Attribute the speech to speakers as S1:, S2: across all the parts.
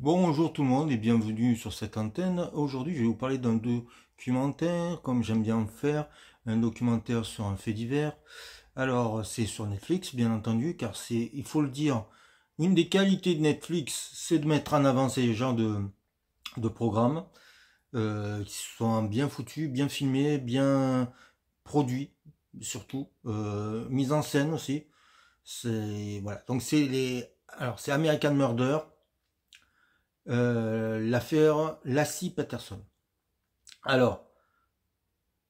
S1: Bonjour tout le monde et bienvenue sur cette antenne. Aujourd'hui, je vais vous parler d'un documentaire, comme j'aime bien faire, un documentaire sur un fait divers. Alors, c'est sur Netflix, bien entendu, car c'est, il faut le dire, une des qualités de Netflix, c'est de mettre en avant ces genres de, de programmes euh, qui sont bien foutus, bien filmés, bien produits, surtout, euh, en scène aussi. C'est voilà. Donc c'est les, alors c'est American Murder euh, l'affaire Lassie Patterson. Alors,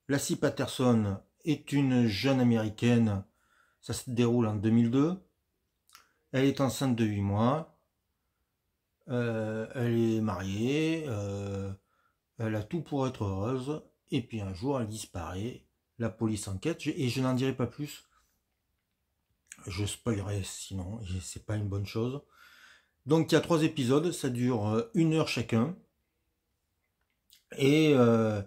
S1: Lassie Patterson est une jeune américaine, ça se déroule en 2002. Elle est enceinte de 8 mois. Euh, elle est mariée. Euh, elle a tout pour être heureuse. Et puis un jour, elle disparaît. La police enquête. Et je n'en dirai pas plus. Je spoilerai sinon. C'est pas une bonne chose. Donc il y a trois épisodes, ça dure euh, une heure chacun. Et euh,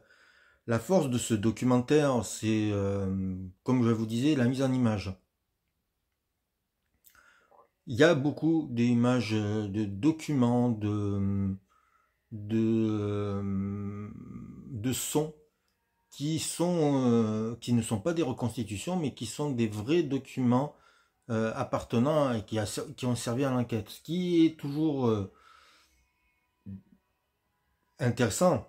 S1: la force de ce documentaire, c'est, euh, comme je vous disais, la mise en image. Il y a beaucoup d'images, de documents, de, sons qui ne sont pas des reconstitutions, mais qui sont des vrais documents euh, appartenant et qui, a, qui, ont servi à l'enquête. Ce qui est toujours euh, intéressant,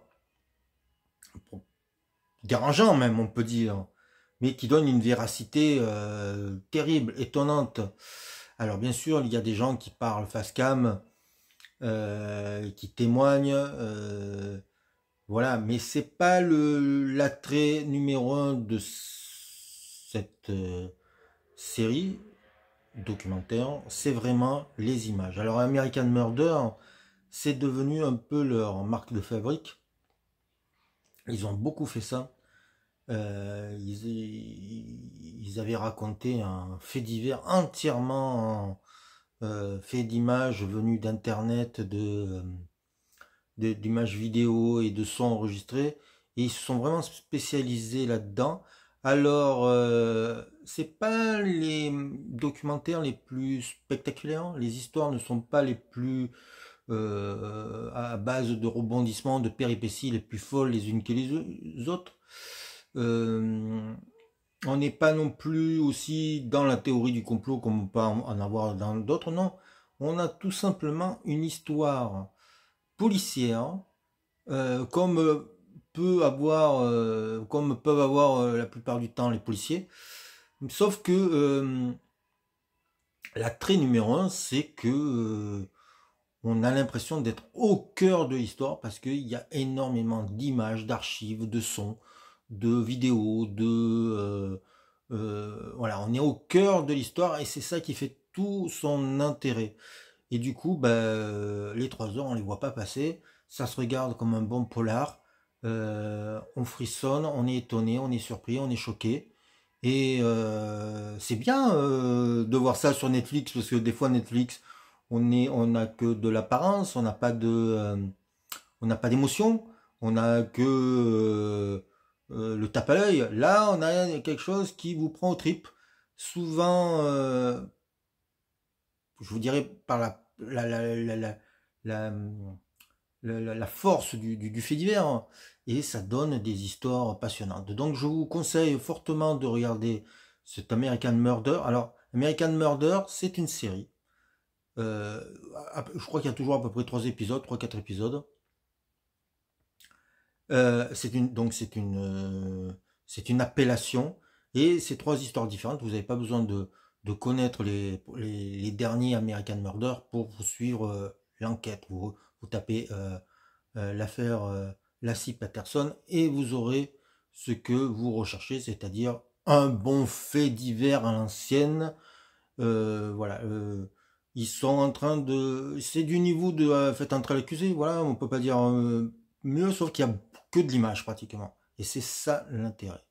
S1: dérangeant même, on peut dire, mais qui donne une véracité euh, terrible, étonnante. Alors bien sûr, il y a des gens qui parlent face cam, qui témoignent, voilà, mais c'est pas le l'attrait numéro un de cette série documentaire, c'est vraiment les images. Alors American Murder, c'est devenu un peu leur marque de fabrique. Ils ont beaucoup fait ça. Euh, ils, avaient raconté un fait divers entièrement euh, fait d'images venues d'internet, de d'images vidéo et de sons enregistrés. Et ils se sont vraiment spécialisés là-dedans. Alors, euh, c'est pas les documentaires les plus spectaculaires. Les histoires ne sont pas les plus euh, à base de rebondissements, de péripéties les plus folles les unes que les autres. Euh, on n'est pas non plus aussi dans la théorie du complot comme on peut en avoir dans d'autres. Non, on a tout simplement une histoire policière comme avoir, euh, comme peuvent avoir euh, la plupart du temps les policiers. Sauf que euh, l'attrait numéro un, c'est que on a l'impression d'être au cœur de l'histoire parce qu'il y a énormément d'images, d'archives, de sons, de vidéos, de voilà, on est au cœur de l'histoire et c'est ça qui fait tout son intérêt. Et du coup, ben, les trois heures, on les voit pas passer. Ça se regarde comme un bon polar. Euh, on frissonne, on est étonné, on est surpris, on est choqué. Et euh, c'est bien euh, de voir ça sur Netflix, parce que des fois Netflix, on n'a que de l'apparence, on n'a pas de, on n'a pas d'émotion, on n'a que le tape à l'œil. Là, on a quelque chose qui vous prend au trip. Souvent, je vous dirais par la, la, la, la, la force du, fait divers hein. et ça donne des histoires passionnantes. Donc je vous conseille fortement de regarder cet American Murder. Alors American Murder, c'est une série. Euh, je crois qu'il y a toujours à peu près trois épisodes, trois quatre épisodes. Euh, c'est une donc c'est une euh, une appellation et c'est trois histoires différentes. Vous n'avez pas besoin de, connaître les, les, derniers American Murder pour vous suivre l'enquête. Vous tapez euh, euh, l'affaire euh, Lassie Patterson et vous aurez ce que vous recherchez, c'est-à-dire un bon fait divers à l'ancienne. voilà, ils sont en train de, c'est du niveau de fait entrer l'accusé. Voilà, on peut pas dire mieux, sauf qu'il y a que de l'image pratiquement. Et c'est ça l'intérêt.